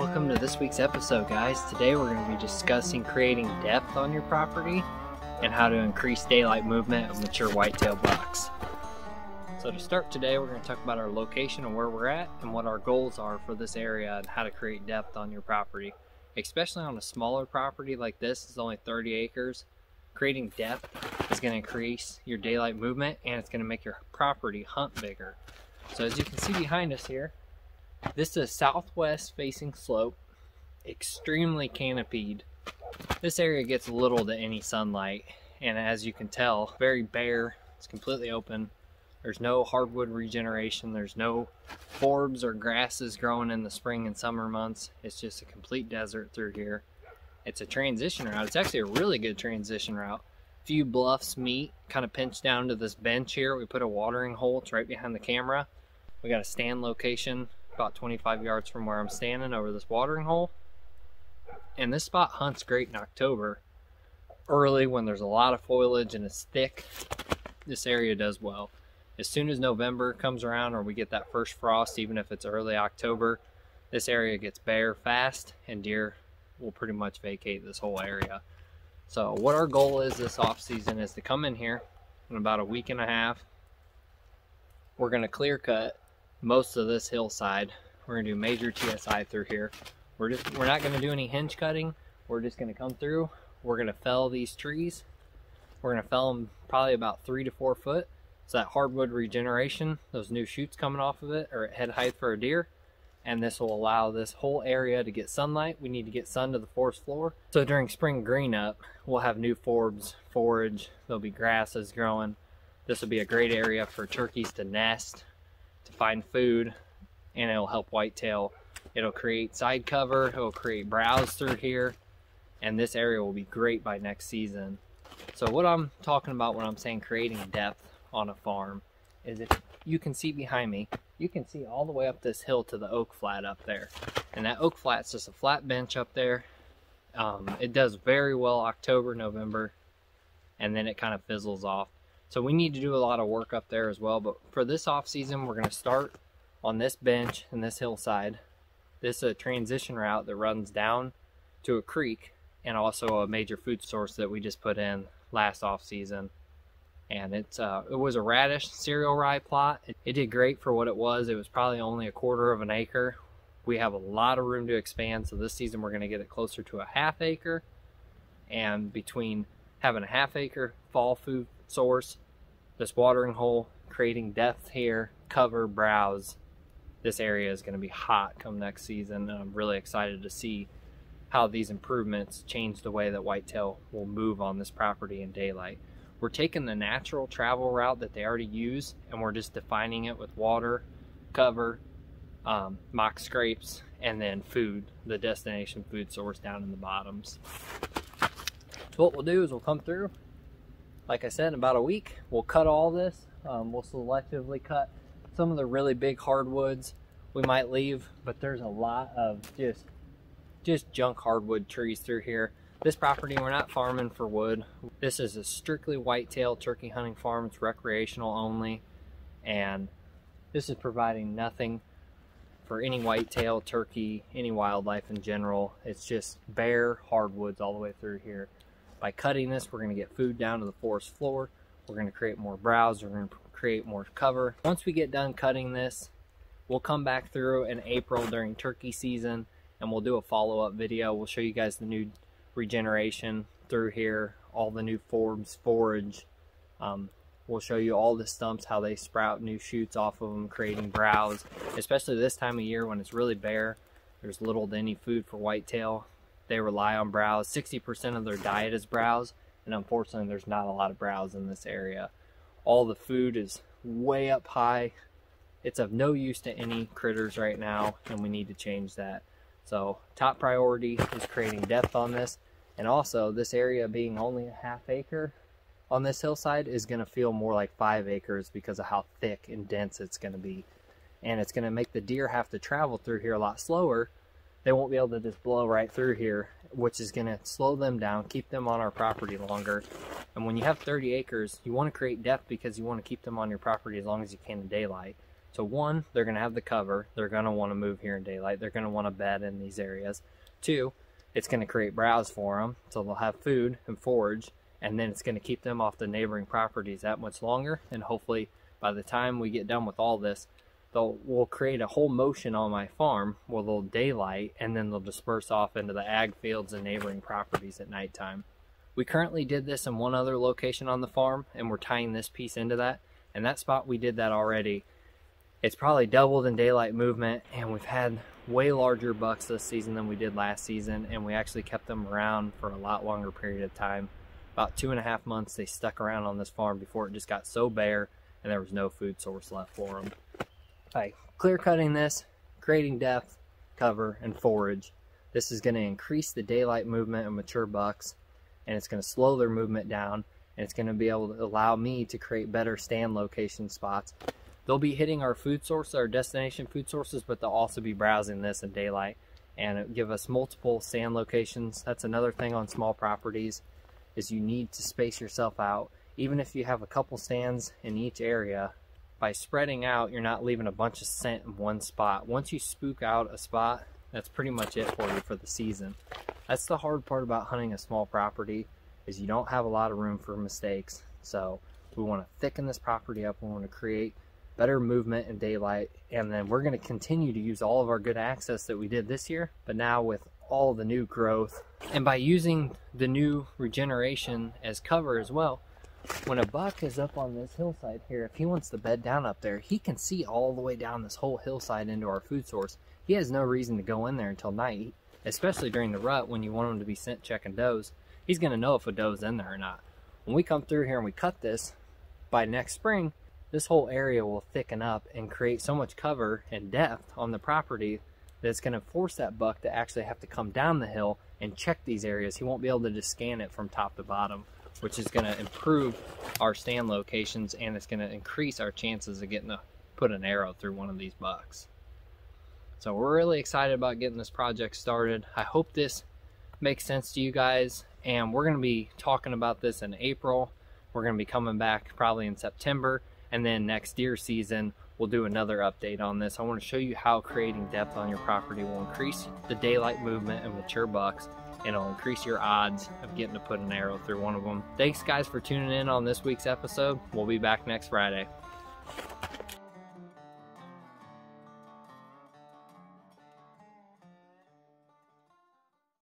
Welcome to this week's episode, guys. Today we're going to be discussing creating depth on your property and how to increase daylight movement of mature whitetail bucks. So to start today, we're going to talk about our location and where we're at and what our goals are for this area and how to create depth on your property. Especially on a smaller property like this, it's only 30 acres. Creating depth is going to increase your daylight movement and it's going to make your property hunt bigger. So as you can see behind us here, this is a southwest facing slope, extremely canopied. This area gets little to any sunlight, and as you can tell, very bare. It's completely open. There's no hardwood regeneration. There's no forbs or grasses growing in the spring and summer months. It's just a complete desert through here. It's a transition route. It's actually a really good transition route. Few bluffs meet, kind of pinch down to this bench here. We put a watering hole. It's right behind the camera. We got a stand location about 25 yards from where I'm standing over this watering hole. And this spot hunts great in October. Early when there's a lot of foliage and it's thick, this area does well. As soon as November comes around or we get that first frost, even if it's early October, this area gets bare fast and deer will pretty much vacate this whole area. So what our goal is this off season is to come in here in about a week and a half. We're going to clear cut most of this hillside. We're gonna do major TSI through here. We're just we're not gonna do any hinge cutting. We're just gonna come through. We're gonna fell these trees. We're gonna fell them probably about three to four foot. So that hardwood regeneration, those new shoots coming off of it are at head height for a deer. And this will allow this whole area to get sunlight. We need to get sun to the forest floor. So during spring green up, we'll have new forbs, forage, there'll be grasses growing. This will be a great area for turkeys to nest to find food and it'll help whitetail. It'll create side cover, it'll create browse through here, and this area will be great by next season. So what I'm talking about when I'm saying creating depth on a farm is if you can see behind me, you can see all the way up this hill to the oak flat up there. And that oak flat's just a flat bench up there. Um, it does very well October, November, and then it kind of fizzles off. So we need to do a lot of work up there as well. But for this off season, we're going to start on this bench and this hillside. This is a transition route that runs down to a creek and also a major food source that we just put in last off season. And it's uh, it was a radish cereal rye plot. It, it did great for what it was. It was probably only a quarter of an acre. We have a lot of room to expand. So this season we're going to get it closer to a half acre. And between having a half acre fall food source, this watering hole, creating depth here, cover, browse. This area is going to be hot come next season, and I'm really excited to see how these improvements change the way that whitetail will move on this property in daylight. We're taking the natural travel route that they already use, and we're just defining it with water, cover, um, mock scrapes, and then food, the destination food source down in the bottoms. So what we'll do is we'll come through, like I said, in about a week, we'll cut all this. Um, we'll selectively cut some of the really big hardwoods we might leave, but there's a lot of just just junk hardwood trees through here. This property, we're not farming for wood. This is a strictly whitetail turkey hunting farm. It's recreational only. And this is providing nothing for any whitetail, turkey, any wildlife in general. It's just bare hardwoods all the way through here. By cutting this, we're going to get food down to the forest floor. We're going to create more browse. We're to create more cover. Once we get done cutting this, we'll come back through in April during turkey season and we'll do a follow-up video. We'll show you guys the new regeneration through here, all the new forbs, forage. Um, we'll show you all the stumps, how they sprout new shoots off of them, creating browse, especially this time of year when it's really bare. There's little to any food for whitetail. They rely on browse. 60% of their diet is browse, and unfortunately, there's not a lot of browse in this area. All the food is way up high. It's of no use to any critters right now, and we need to change that. So, top priority is creating depth on this, and also this area being only a half acre on this hillside is going to feel more like five acres because of how thick and dense it's going to be. And it's going to make the deer have to travel through here a lot slower they won't be able to just blow right through here, which is going to slow them down, keep them on our property longer. And when you have 30 acres, you want to create depth because you want to keep them on your property as long as you can in daylight. So one, they're going to have the cover. They're going to want to move here in daylight. They're going to want to bed in these areas. Two, it's going to create browse for them, so they'll have food and forage, and then it's going to keep them off the neighboring properties that much longer. And hopefully, by the time we get done with all this, they'll we'll create a whole motion on my farm where they'll daylight, and then they'll disperse off into the ag fields and neighboring properties at nighttime. We currently did this in one other location on the farm, and we're tying this piece into that. And that spot we did that already. It's probably doubled in daylight movement, and we've had way larger bucks this season than we did last season, and we actually kept them around for a lot longer period of time. About two and a half months they stuck around on this farm before it just got so bare and there was no food source left for them. By clear cutting this, creating depth, cover, and forage, this is going to increase the daylight movement of mature bucks, and it's going to slow their movement down, and it's going to be able to allow me to create better stand location spots they'll be hitting our food source, our destination food sources, but they'll also be browsing this in daylight and it give us multiple stand locations. That's another thing on small properties is you need to space yourself out. Even if you have a couple stands in each area, by spreading out, you're not leaving a bunch of scent in one spot. Once you spook out a spot, that's pretty much it for you for the season. That's the hard part about hunting a small property is you don't have a lot of room for mistakes. So we want to thicken this property up. We want to create better movement in daylight. And then we're going to continue to use all of our good access that we did this year, but now with all the new growth. And by using the new regeneration as cover as well, when a buck is up on this hillside here, if he wants to bed down up there, he can see all the way down this whole hillside into our food source. He has no reason to go in there until night, especially during the rut when you want him to be scent checking does. He's going to know if a doe's in there or not. When we come through here and we cut this, by next spring, this whole area will thicken up and create so much cover and depth on the property that it's going to force that buck to actually have to come down the hill and check these areas. He won't be able to just scan it from top to bottom, which is going to improve our stand locations and it's going to increase our chances of getting to put an arrow through one of these bucks. So we're really excited about getting this project started. I hope this makes sense to you guys and we're going to be talking about this in April. We're going to be coming back probably in September and then next deer season we'll do another update on this. I want to show you how creating depth on your property will increase the daylight movement of mature bucks and it'll increase your odds of getting to put an arrow through one of them. Thanks guys for tuning in on this week's episode. We'll be back next Friday.